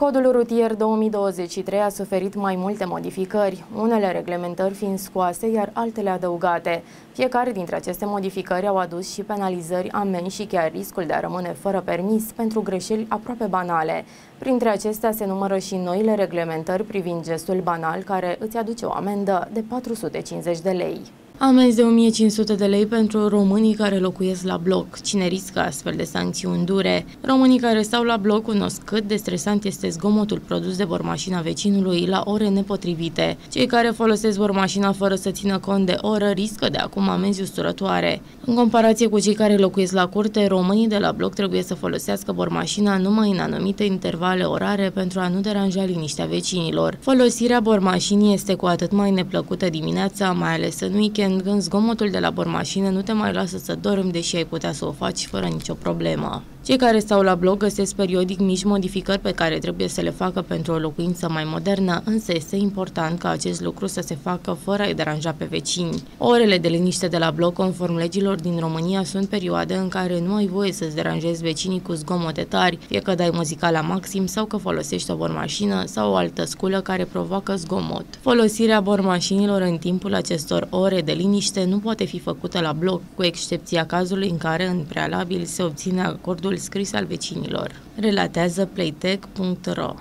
Codul rutier 2023 a suferit mai multe modificări, unele reglementări fiind scoase, iar altele adăugate. Fiecare dintre aceste modificări au adus și penalizări, amenzi și chiar riscul de a rămâne fără permis pentru greșeli aproape banale. Printre acestea se numără și noile reglementări privind gestul banal, care îți aduce o amendă de 450 de lei. Amenzi de 1500 de lei pentru românii care locuiesc la bloc. Cine riscă astfel de sancțiuni dure? Românii care stau la bloc cunosc cât de stresant este zgomotul produs de bormașina vecinului la ore nepotrivite. Cei care folosesc bormașina fără să țină cont de oră riscă de acum amenzi usturătoare. În comparație cu cei care locuiesc la curte, românii de la bloc trebuie să folosească bormașina numai în anumite intervale orare pentru a nu deranja liniștea vecinilor. Folosirea bormașinii este cu atât mai neplăcută dimineața, mai ales în weekend weekend, când zgomotul de la bormașină nu te mai lasă să dormi, deși ai putea să o faci fără nicio problemă. Cei care stau la bloc găsesc periodic mici modificări pe care trebuie să le facă pentru o locuință mai modernă, însă este important ca acest lucru să se facă fără a-i deranja pe vecini. Orele de liniște de la bloc, conform legilor din România, sunt perioade în care nu ai voie să-ți deranjezi vecinii cu zgomote tari, fie că dai muzica la maxim sau că folosești o bormașină sau o altă sculă care provoacă zgomot. Folosirea bormașinilor în timpul acestor ore de liniște nu poate fi făcută la bloc, cu excepția cazului în care în prealabil se obține acordul scris al vecinilor, relatează playtech.ro.